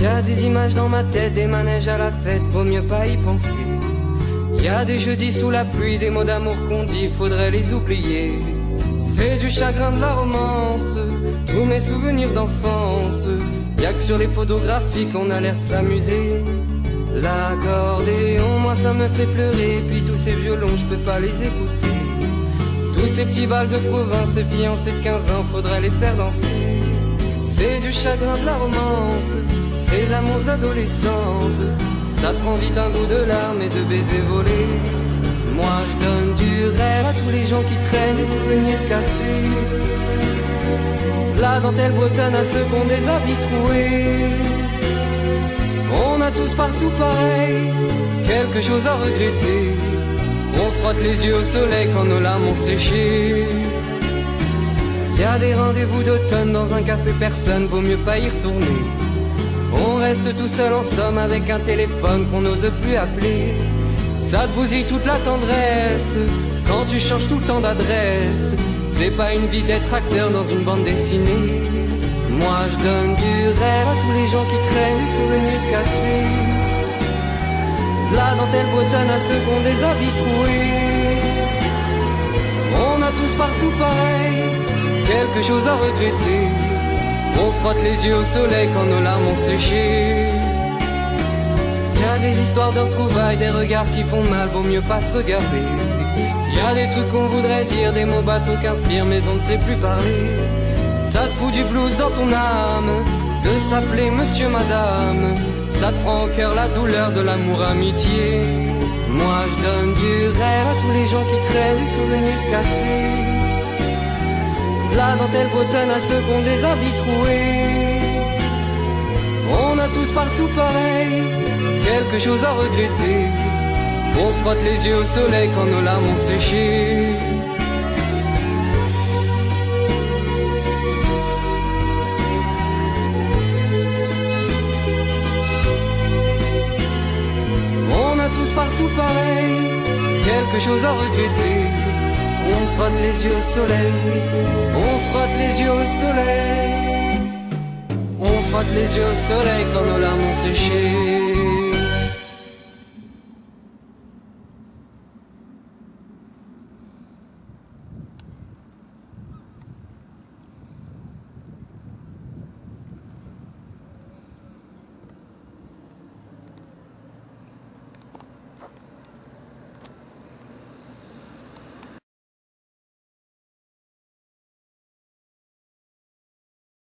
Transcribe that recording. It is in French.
Y a des images dans ma tête, des manèges à la fête, vaut mieux pas y penser. Y a des jeudis sous la pluie, des mots d'amour qu'on dit, faudrait les oublier. C'est du chagrin de la romance, tous mes souvenirs d'enfance. Y a que sur les photographies qu'on a l'air de s'amuser. L'accordéon, moi ça me fait pleurer, puis tous ces violons, je peux pas les écouter. Tous ces petits balles de province, ces fiancés de 15 ans, faudrait les faire danser. C'est du chagrin de la romance, ces amours adolescentes. Ça prend vite un goût de larmes et de baisers volés. Moi je donne du rêve à tous les gens qui traînent des souvenirs cassés. La dentelle bretonne à ceux qu'on des habits troués. On a tous partout pareil, quelque chose à regretter. On se frotte les yeux au soleil quand nos larmes ont séché. Y a des rendez-vous d'automne dans un café, personne, vaut mieux pas y retourner. On reste tout seul en somme avec un téléphone qu'on n'ose plus appeler. Ça te bousille toute la tendresse quand tu changes tout le temps d'adresse. C'est pas une vie d'être acteur dans une bande dessinée. Moi je donne du rêve à tous les gens qui craignent des souvenirs cassés. De la dentelle bretonne à ceux qui ont des habits troués. On a tous partout pareil, quelque chose à regretter. On se frotte les yeux au soleil quand nos larmes ont séché. Y a des histoires de retrouvailles, des regards qui font mal, vaut mieux pas se regarder. Y a des trucs qu'on voudrait dire, des mots bateaux qu'inspire, mais on ne sait plus parler. Ça te fout du blues dans ton âme, de s'appeler monsieur, madame. Ça te prend au cœur la douleur de l'amour amitié. Moi je donne du rêve à tous les gens qui craignent des souvenirs cassés. La dentelle bretonne à ceux qui ont des habits troués. On a tous partout pareil, quelque chose à regretter. On se frotte les yeux au soleil quand nos larmes ont séché. On a tous partout pareil, quelque chose à regretter. On se frotte les yeux au soleil, on se frotte les yeux au soleil. On se frotte les yeux au soleil quand nos larmes ont séché.